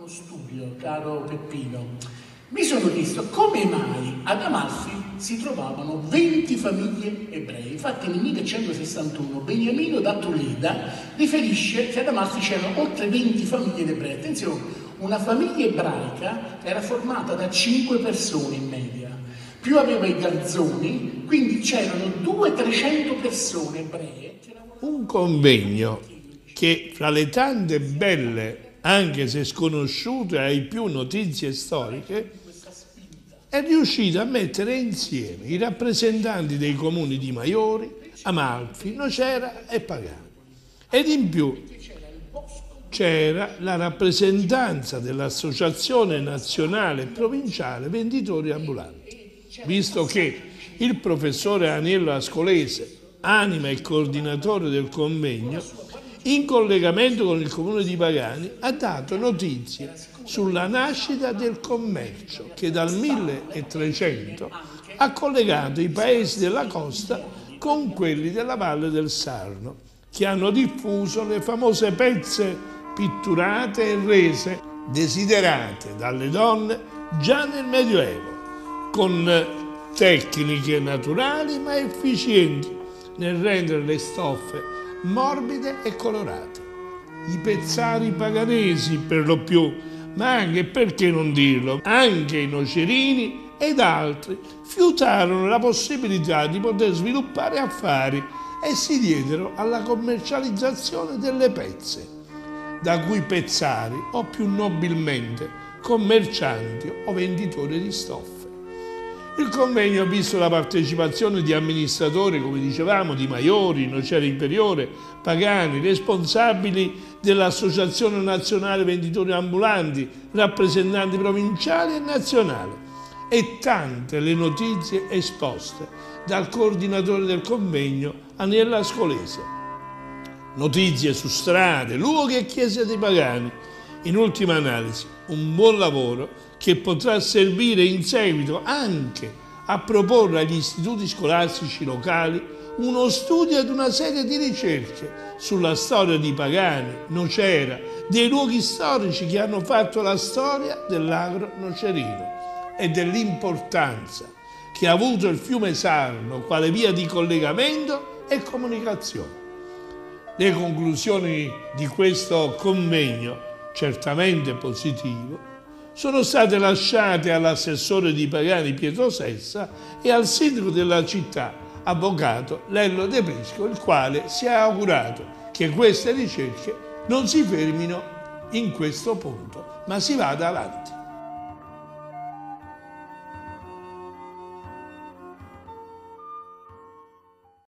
uno studio, caro Peppino. Mi sono chiesto come mai ad Amalfi si trovavano 20 famiglie ebrei. Infatti nel 1161 Beniamino da Toleda riferisce che ad Amalfi c'erano oltre 20 famiglie ebrei. Attenzione, una famiglia ebraica era formata da 5 persone in media, più aveva i garzoni, quindi c'erano 200-300 persone ebree. Un convegno che fra le tante belle anche se sconosciute ai più notizie storiche, è riuscito a mettere insieme i rappresentanti dei comuni di Maiori, Amalfi, Nocera e Pagano. Ed in più c'era la rappresentanza dell'Associazione Nazionale e Provinciale Venditori Ambulanti, visto che il professore Aniello Ascolese, anima e coordinatore del convegno, in collegamento con il comune di Pagani, ha dato notizie sulla nascita del commercio che dal 1300 ha collegato i paesi della costa con quelli della valle del Sarno, che hanno diffuso le famose pezze pitturate e rese desiderate dalle donne già nel Medioevo, con tecniche naturali ma efficienti nel rendere le stoffe morbide e colorate. I pezzari paganesi per lo più, ma anche, perché non dirlo, anche i nocerini ed altri fiutarono la possibilità di poter sviluppare affari e si diedero alla commercializzazione delle pezze, da cui pezzari o più nobilmente commercianti o venditori di stoffe. Il convegno ha visto la partecipazione di amministratori, come dicevamo, di Maiori, Nocera Inferiore, Pagani, responsabili dell'Associazione Nazionale Venditori Ambulanti, rappresentanti provinciali e nazionali e tante le notizie esposte dal coordinatore del convegno Aniella Ascolese. Notizie su strade, luoghi e chiese dei pagani. In ultima analisi, un buon lavoro che potrà servire in seguito anche a proporre agli istituti scolastici locali uno studio ed una serie di ricerche sulla storia di Pagani, Nocera, dei luoghi storici che hanno fatto la storia dell'agro nocerino e dell'importanza che ha avuto il fiume Sarno quale via di collegamento e comunicazione. Le conclusioni di questo convegno, certamente positivo, sono state lasciate all'assessore di Pagani Pietro Sessa e al sindaco della città, avvocato Lello De Prisco, il quale si è augurato che queste ricerche non si fermino in questo punto, ma si vada avanti.